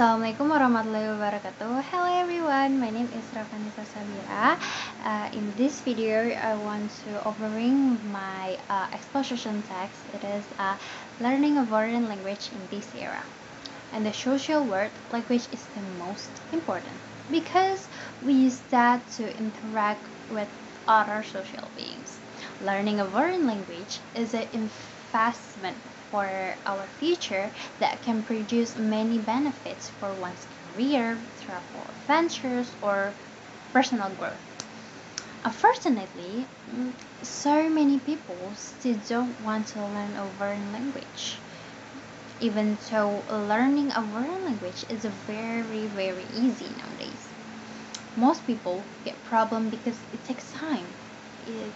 Assalamualaikum warahmatullahi wabarakatuh. Hello everyone, my name is Raafanisa Shabirah. Uh, in this video, I want to offering my uh, exposition text. It is uh, learning a foreign language in this era. And the social world, language is the most important because we use that to interact with other social beings. Learning a foreign language is an investment for our future that can produce many benefits for one's career, travel adventures, or personal growth. Unfortunately, mm, so many people still don't want to learn a foreign language. Even though learning a foreign language is very, very easy nowadays. Most people get problem because it takes time,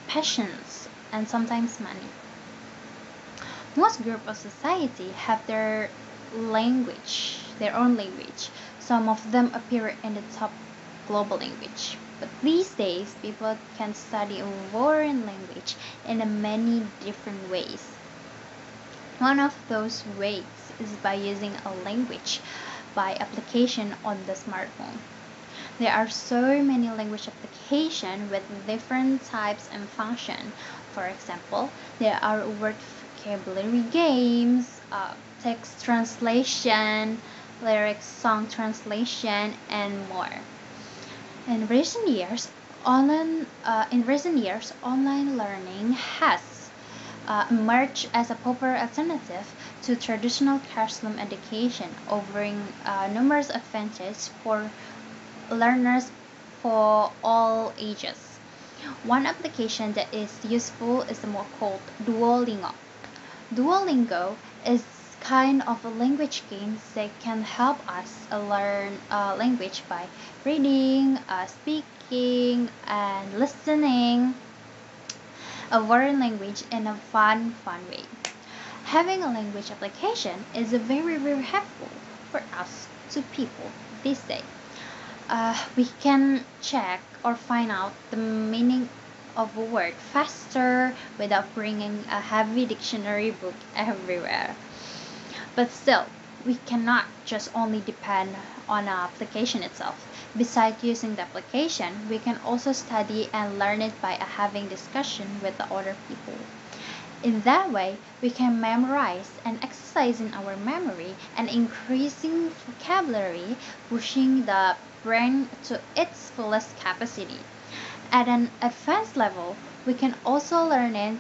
patience, and sometimes money most group of society have their language, their own language. Some of them appear in the top global language. But these days, people can study a foreign language in many different ways. One of those ways is by using a language by application on the smartphone. There are so many language applications with different types and function. For example, there are word vocabulary games, uh, text translation, lyrics, song translation, and more. In recent years, online uh, in recent years, online learning has uh, emerged as a popular alternative to traditional classroom education, offering uh, numerous advantages for learners for all ages. One application that is useful is the more called Duolingo. Duolingo is kind of a language game that can help us learn a language by reading, uh, speaking, and listening a foreign language in a fun, fun way. Having a language application is very, very helpful for us to people these days. Uh, we can check or find out the meaning of a word faster without bringing a heavy dictionary book everywhere. But still, we cannot just only depend on our application itself. Besides using the application, we can also study and learn it by having discussion with the other people. In that way, we can memorize and exercising our memory and increasing vocabulary, pushing the brain to its fullest capacity. At an advanced level, we can also learn it,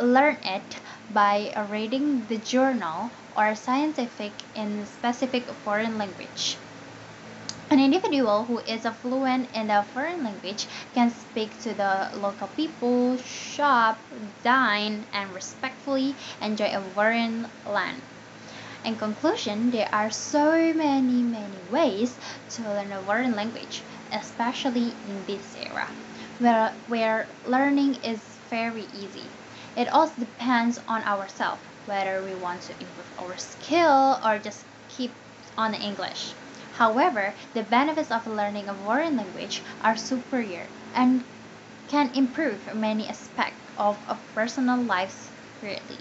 learn it by reading the journal or scientific in specific foreign language. An individual who is fluent in a foreign language can speak to the local people, shop, dine, and respectfully enjoy a foreign land. In conclusion, there are so many, many ways to learn a foreign language, especially in this era where, where learning is very easy. It also depends on ourselves whether we want to improve our skill or just keep on English. However, the benefits of learning a foreign language are superior and can improve many aspects of a personal life greatly.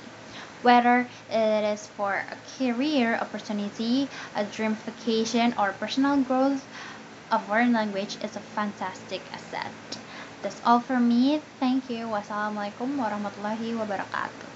Whether it is for a career opportunity, a dream vacation, or personal growth, a foreign language is a fantastic asset. That's all for me. Thank you. Wassalamualaikum warahmatullahi wabarakatuh.